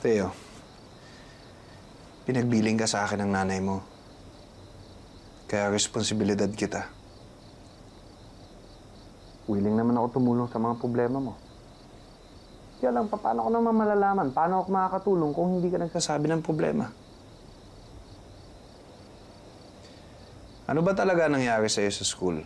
Teo, pinagbiling ka sa akin ng nanay mo. Kaya responsibilidad kita. Willing naman ako tumulong sa mga problema mo. Kaya lang, pa- paano ko naman malalaman? Paano ako makakatulong kung hindi ka nagsasabi ng problema? Ano ba talaga nangyari sa'yo sa school?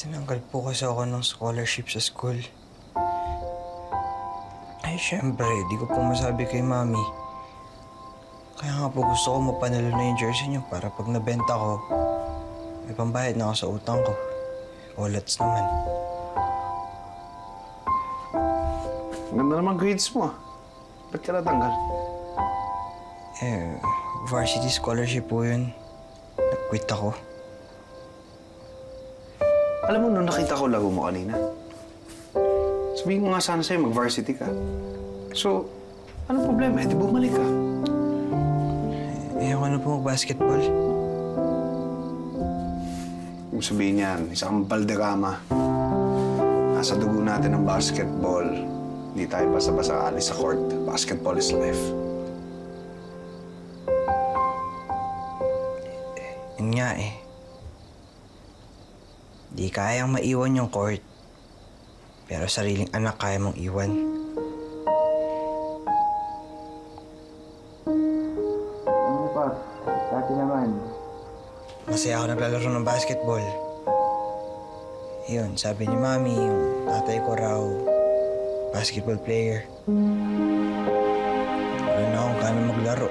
Tinanggal po kasi ako ng scholarship sa school. Ay, syempre, di ko po masabi kay mami. Kaya nga po gusto ko mapanalo na yung jersey niyo para pag nabenta ko, may pambayad na ako sa utang ko. Wallets naman. Ganda naman grades mo ah. Ba't ka natanggal? Eh, varsity scholarship po yun. Nag-quit ako. Alam mo, nung nakita ko laro mo kanina, sabihin ko nga sana sa'yo, mag-varsity ka. So, anong problema? Eh, di bumalik ka. Eh, ako na po mag-basketball. Kung sabihin niyan, isang balderama. Nasa dugo natin ang basketball. Hindi tayo basta-basta alis sa court. Basketball is life. Kayang maiwan yung court. Pero sariling anak kaya mong iwan. Ano pa? Dati naman. Masaya ako naglalaro ng basketball. Yun, sabi ni Mami, yung tatay ko raw, basketball player. Wala na akong kano maglaro.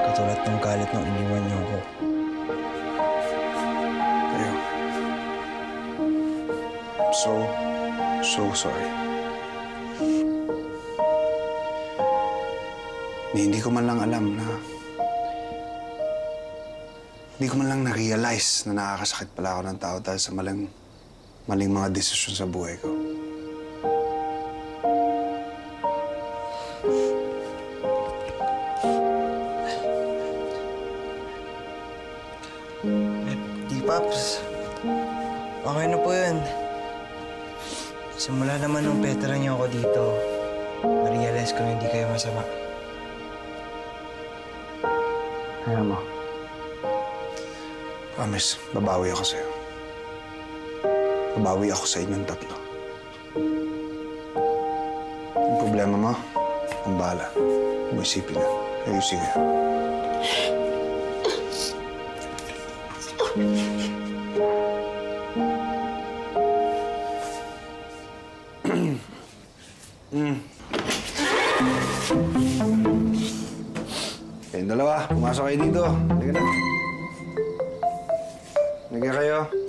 Katulad ng galit ng iniwan niyo ko. So, so sorry. Ni hindi ko man lang alam na... Hindi ko man lang na-realize na nakakasakit pala ako ng tao dahil sa maling, maling mga desisyon sa buhay ko. Eh, di, Paps. Okay na po yun. Simula naman nung petra niyo ako dito, na-realize ko na hindi kayo masama. Kaya mo. Promise, babawi ako sa'yo. Babawi ako sa inyong tatlo. Yung problema mo, ang bahala. Mo isipin yan. Ayusin ko yan. Kayong dalawa, pumasok kayo dito. Halika na. Halika kayo.